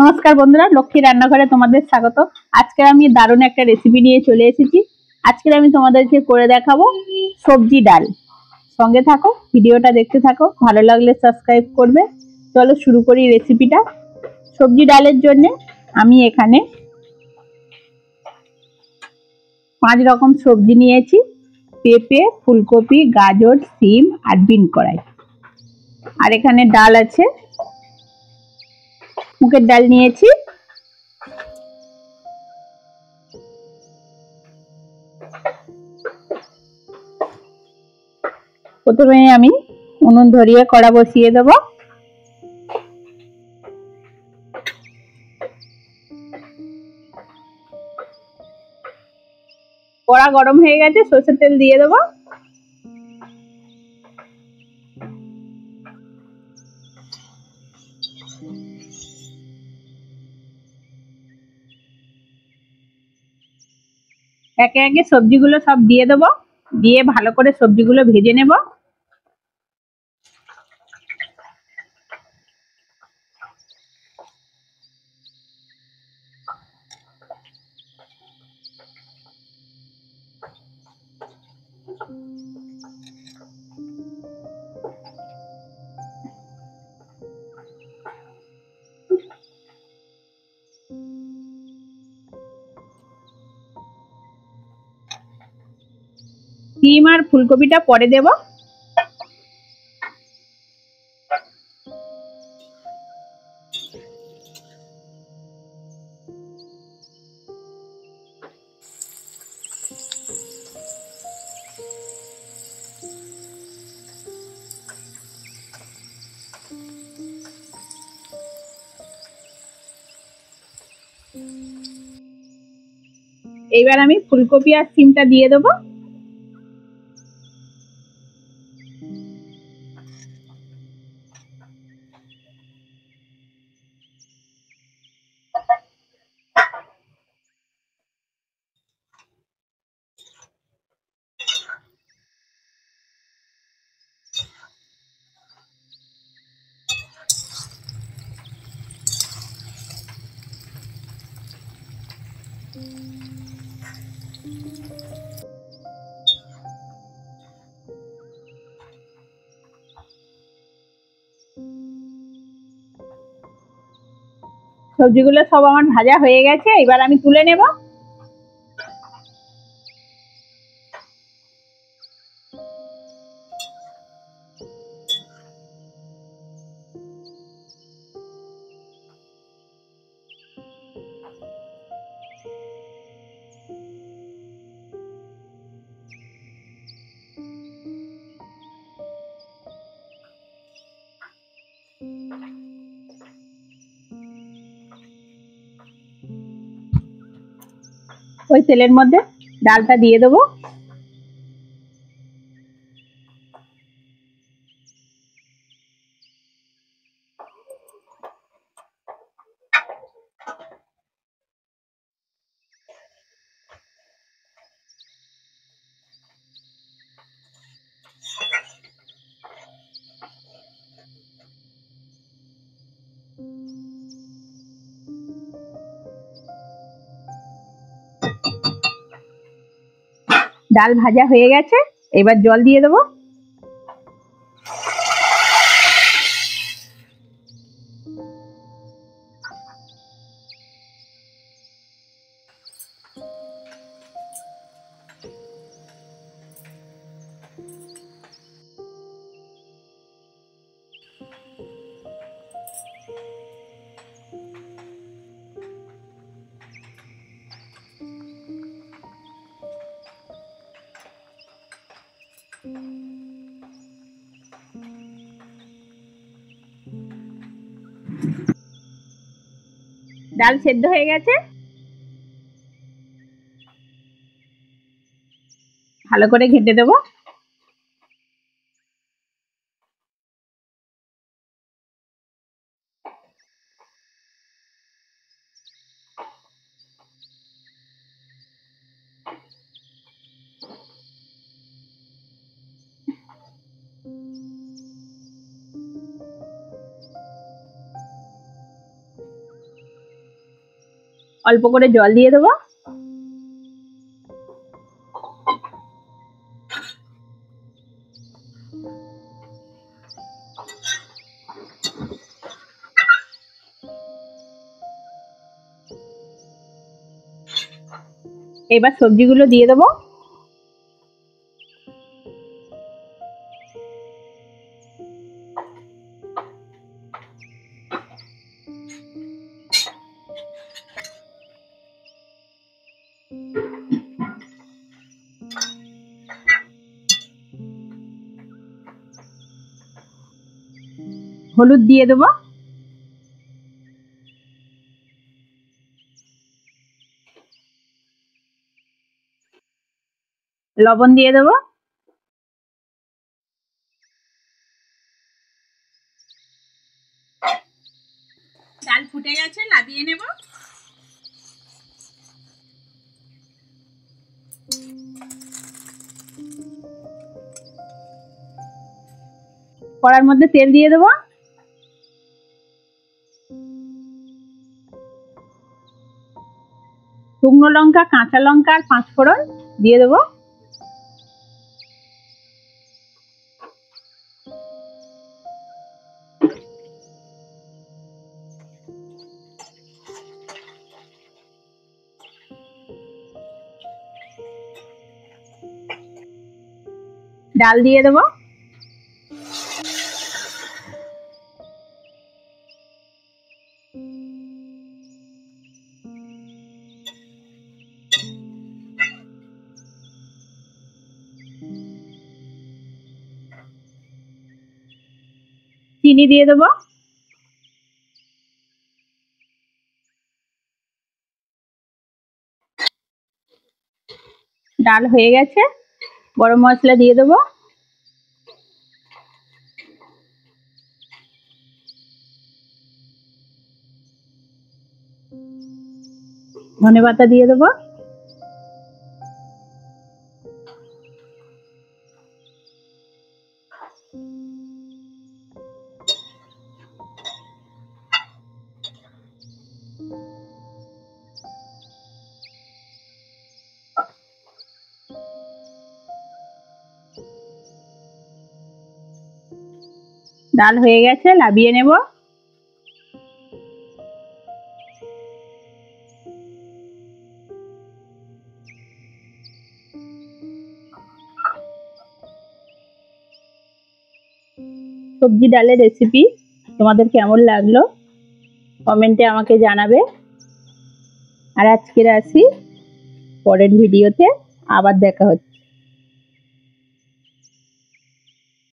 নমস্কার বন্ধুরা লক্ষ্মী রান্নাঘরে তোমাদের স্বাগত। আজকে আমি দারুণ একটা রেসিপি নিয়ে চলে এসেছি। আজকে আমি তোমাদেরকে করে দেখাবো সবজি ডাল। সঙ্গে থাকো, ভিডিওটা দেখতে থাকো, ভালো লাগলে সাবস্ক্রাইব করবে। চলো শুরু করি রেসিপিটা সবজি ডালের জন্য আমি এখানে পাঁচ রকম সবজি নিয়েছি। পেঁপে, ফুলকপি, গাজর, সিম আর বিন কড়াই। আর এখানে ডাল আছে মুগের ডাল নিয়েছি। প্রথমে আমি উনুন ধরিয়ে কড়া বসিয়ে দেব। কড়া গরম হয়ে গেছে, সর্ষের তেল দিয়ে দেবো। একে একে সবজিগুলো সব দিয়ে দেবো। দিয়ে ভালো করে সবজিগুলো ভেজে নেব। সিম আর ফুলকপিটা পরে দেব। এইবার আমি ফুলকপি আর সিমটা দিয়ে দেবো। সবজিগুলো সব আমার ভাজা হয়ে গেছে এবার আমি তুলে নেব। ওই তেলের মধ্যে ডালটা দিয়ে দেবো। ডাল ভাজা হয়ে গেছে এবার জল দিয়ে দেবো। ডাল সেদ্ধ হয়ে গেছে? ভালো করে ঘেঁটে দেবো। অল্প করে জল দিয়ে দেবো। এবার সবজিগুলো দিয়ে দেবো। হলুদ দিয়ে দেবো। লবণ দিয়ে দেবো। ডাল ফুটে গেছে নাবিয়ে নেব। কড়ার মধ্যে তেল দিয়ে দেবো। শুকনো লঙ্কা কাঁচা লঙ্কা আর পাঁচ ফোড়ন দিয়ে দেবো। ডাল দিয়ে দেবো। চিনি দিয়ে দেবো। ডাল হয়ে গেছে। গরম মশলা দিয়ে দেবো। ধনে পাতা দিয়ে দেবো। ডাল হয়ে গেছে লাবিয়ে নেব। সবজি ডালের রেসিপি তোমাদের কেমন লাগল? কমেন্টে আমাকে জানাবে। আর আজকের আসি, পরের ভিডিওতে আবার দেখা হচ্ছে।